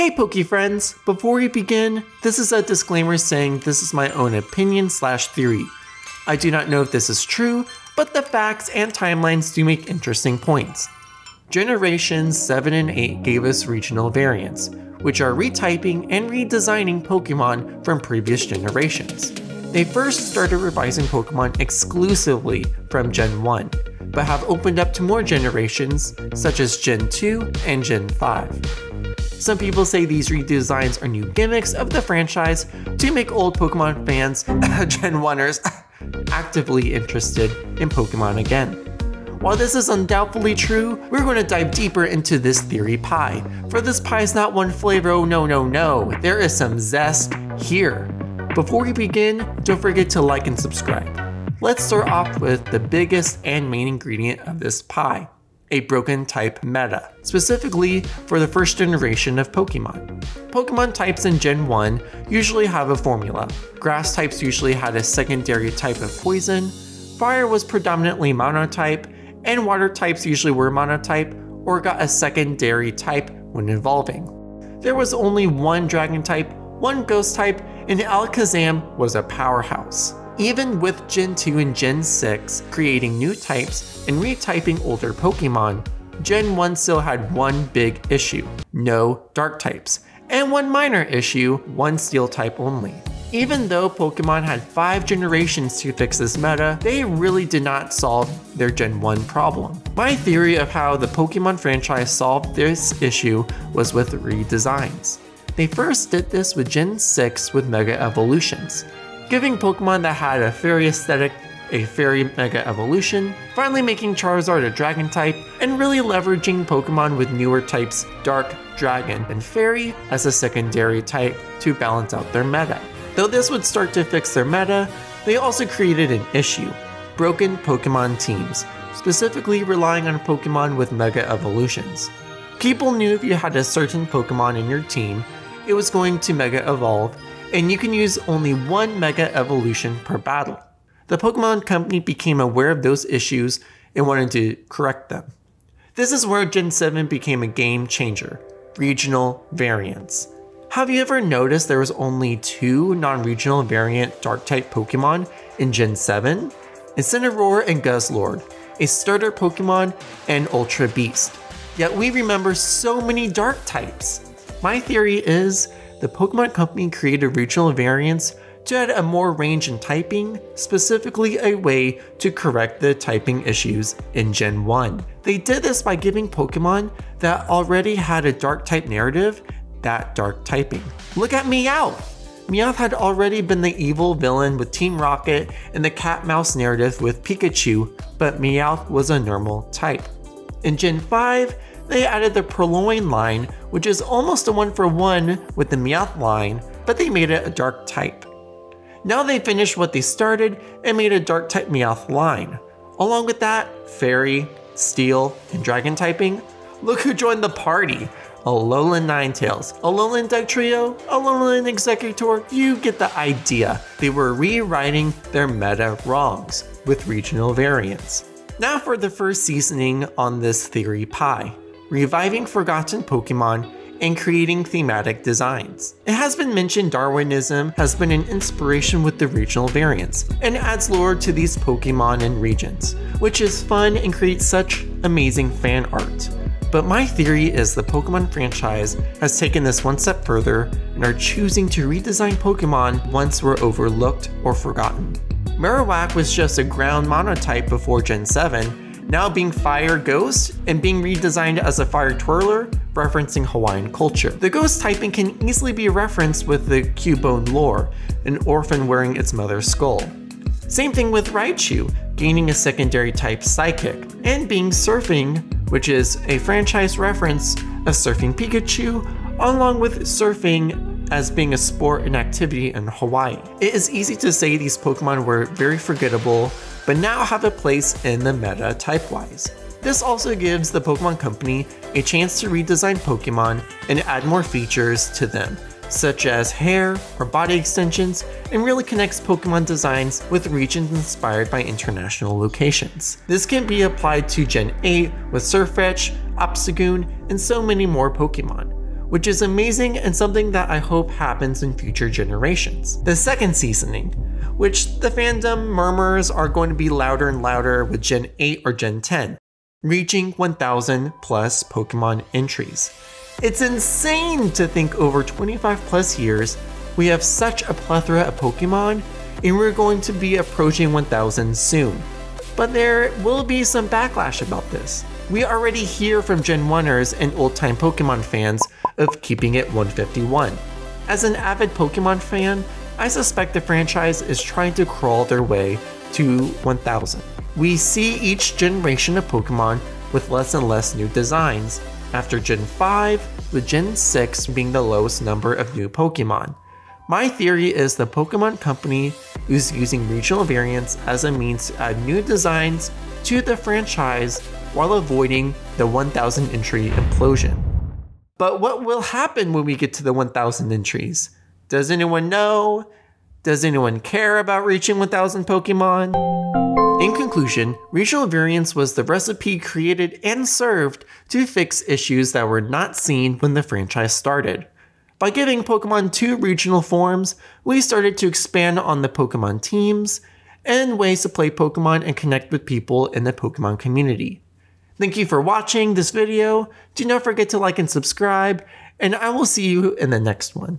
Hey Poke friends! Before we begin, this is a disclaimer saying this is my own opinion slash theory. I do not know if this is true, but the facts and timelines do make interesting points. Generations 7 and 8 gave us regional variants, which are retyping and redesigning Pokemon from previous generations. They first started revising Pokemon exclusively from Gen 1, but have opened up to more generations, such as Gen 2 and Gen 5. Some people say these redesigns are new gimmicks of the franchise to make old Pokemon fans, Gen 1ers, actively interested in Pokemon again. While this is undoubtedly true, we're going to dive deeper into this theory pie. For this pie is not one flavor, oh no no no, there is some zest here. Before we begin, don't forget to like and subscribe. Let's start off with the biggest and main ingredient of this pie a broken type meta, specifically for the first generation of Pokemon. Pokemon types in Gen 1 usually have a formula. Grass types usually had a secondary type of poison, fire was predominantly monotype, and water types usually were monotype or got a secondary type when evolving. There was only one dragon type, one ghost type, and Alakazam was a powerhouse. Even with Gen 2 and Gen 6 creating new types and retyping older Pokemon, Gen 1 still had one big issue no dark types, and one minor issue one steel type only. Even though Pokemon had 5 generations to fix this meta, they really did not solve their Gen 1 problem. My theory of how the Pokemon franchise solved this issue was with redesigns. They first did this with Gen 6 with Mega Evolutions giving Pokemon that had a fairy aesthetic a fairy mega evolution, finally making Charizard a dragon type, and really leveraging Pokemon with newer types Dark, Dragon, and Fairy as a secondary type to balance out their meta. Though this would start to fix their meta, they also created an issue broken Pokemon teams, specifically relying on Pokemon with mega evolutions. People knew if you had a certain Pokemon in your team, it was going to mega evolve and you can use only one Mega Evolution per battle. The Pokemon Company became aware of those issues and wanted to correct them. This is where Gen 7 became a game changer regional variants. Have you ever noticed there was only two non regional variant Dark type Pokemon in Gen 7? Incineroar and Guzzlord, a starter Pokemon and Ultra Beast. Yet we remember so many Dark types. My theory is the Pokemon Company created regional variants to add a more range in typing, specifically a way to correct the typing issues in Gen 1. They did this by giving Pokemon that already had a dark type narrative that dark typing. Look at Meowth! Meowth had already been the evil villain with Team Rocket and the cat mouse narrative with Pikachu, but Meowth was a normal type. In Gen 5, they added the Purrloin line, which is almost a one for one with the Meowth line, but they made it a dark type. Now they finished what they started and made a dark type Meowth line. Along with that, Fairy, Steel, and Dragon typing. Look who joined the party! Alolan Ninetales, Alolan Dugtrio, Alolan Exeggutor, you get the idea. They were rewriting their meta wrongs with regional variants. Now for the first seasoning on this theory pie reviving forgotten Pokemon, and creating thematic designs. It has been mentioned Darwinism has been an inspiration with the regional variants, and adds lore to these Pokemon and regions, which is fun and creates such amazing fan art. But my theory is the Pokemon franchise has taken this one step further and are choosing to redesign Pokemon once were overlooked or forgotten. Marowak was just a ground monotype before Gen 7, now being Fire Ghost and being redesigned as a Fire Twirler, referencing Hawaiian culture. The ghost typing can easily be referenced with the Cubone lore, an orphan wearing its mother's skull. Same thing with Raichu, gaining a secondary type Psychic, and being Surfing, which is a franchise reference of Surfing Pikachu, along with surfing as being a sport and activity in Hawaii. It is easy to say these Pokemon were very forgettable, but now have a place in the meta type-wise. This also gives the Pokemon Company a chance to redesign Pokemon and add more features to them, such as hair or body extensions, and really connects Pokemon designs with regions inspired by international locations. This can be applied to Gen 8 with Sirfetch'd, Obstagoon, and so many more Pokemon. Which is amazing and something that I hope happens in future generations. The second seasoning, which the fandom murmurs are going to be louder and louder with Gen 8 or Gen 10, reaching 1000 plus Pokemon entries. It's insane to think over 25 plus years we have such a plethora of Pokemon and we're going to be approaching 1000 soon. But there will be some backlash about this. We already hear from Gen 1ers and old time Pokemon fans of keeping it 151. As an avid Pokemon fan, I suspect the franchise is trying to crawl their way to 1000. We see each generation of Pokemon with less and less new designs, after Gen 5, with Gen 6 being the lowest number of new Pokemon. My theory is the Pokemon Company is using regional variants as a means to add new designs to the franchise while avoiding the 1000 entry implosion. But what will happen when we get to the 1000 entries? Does anyone know? Does anyone care about reaching 1000 Pokemon? In conclusion, regional variants was the recipe created and served to fix issues that were not seen when the franchise started. By giving Pokemon two regional forms, we started to expand on the Pokemon teams and ways to play Pokemon and connect with people in the Pokemon community. Thank you for watching this video. Do not forget to like and subscribe, and I will see you in the next one.